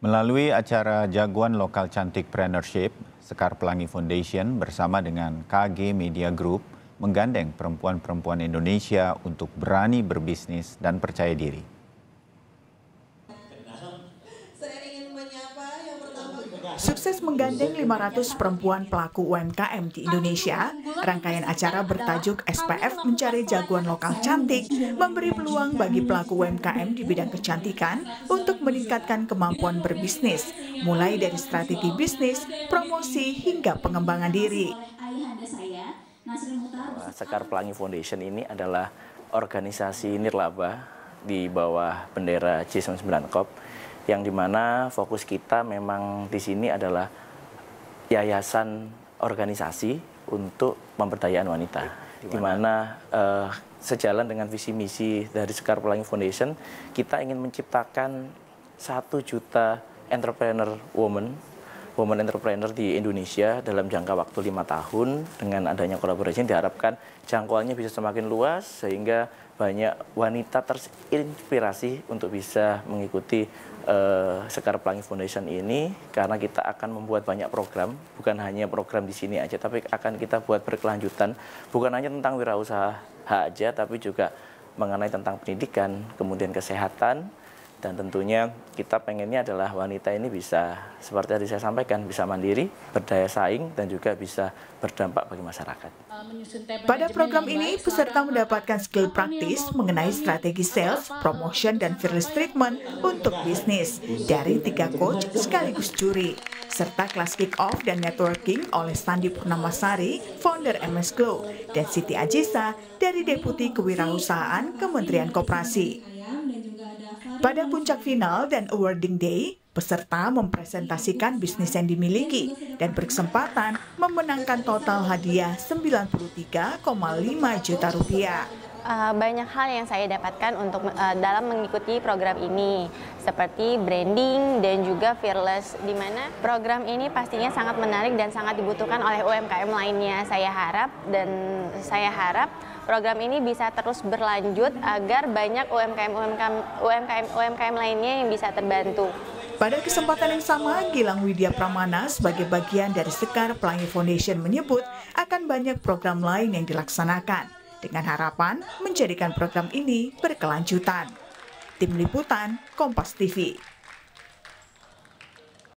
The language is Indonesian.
Melalui acara Jagoan Lokal Cantik Preneurship, Sekar Pelangi Foundation bersama dengan KG Media Group menggandeng perempuan-perempuan Indonesia untuk berani berbisnis dan percaya diri. Sukses menggandeng 500 perempuan pelaku UMKM di Indonesia, rangkaian acara bertajuk SPF Mencari Jagoan Lokal Cantik memberi peluang bagi pelaku UMKM di bidang kecantikan untuk meningkatkan kemampuan berbisnis, mulai dari strategi bisnis, promosi, hingga pengembangan diri. Sekar Pelangi Foundation ini adalah organisasi nirlaba di bawah bendera J99 Corp yang di mana fokus kita memang di sini adalah yayasan organisasi untuk pemberdayaan wanita, di mana? Uh, sejalan dengan visi misi dari Sekar Pelangi Foundation, kita ingin menciptakan satu juta entrepreneur woman, woman entrepreneur di Indonesia dalam jangka waktu lima tahun. Dengan adanya kolaborasi diharapkan jangkauannya bisa semakin luas sehingga banyak wanita terinspirasi untuk bisa mengikuti uh, Sekar Pelangi Foundation ini karena kita akan membuat banyak program, bukan hanya program di sini aja, tapi akan kita buat berkelanjutan, bukan hanya tentang wirausaha aja, tapi juga mengenai tentang pendidikan, kemudian kesehatan, dan tentunya kita pengennya adalah wanita ini bisa seperti tadi saya sampaikan bisa mandiri, berdaya saing dan juga bisa berdampak bagi masyarakat. Pada program ini peserta mendapatkan skill praktis mengenai strategi sales, promotion dan fearless treatment untuk bisnis dari tiga coach sekaligus juri serta kelas kick off dan networking oleh Sandi Purnamasari, founder MS Glow, dan Siti Ajisa dari Deputi Kewirausahaan Kementerian Koperasi. Pada puncak final dan awarding day, peserta mempresentasikan bisnis yang dimiliki dan berkesempatan memenangkan total hadiah 93,5 juta rupiah. Uh, banyak hal yang saya dapatkan untuk uh, dalam mengikuti program ini seperti branding dan juga fearless di mana program ini pastinya sangat menarik dan sangat dibutuhkan oleh UMKM lainnya saya harap dan saya harap program ini bisa terus berlanjut agar banyak UMKM UMKM UMKM UMKM lainnya yang bisa terbantu. Pada kesempatan yang sama, Gilang Widya Pramana sebagai bagian dari Sekar Pelangi Foundation menyebut akan banyak program lain yang dilaksanakan dengan harapan menjadikan program ini berkelanjutan. Tim Liputan Kompas TV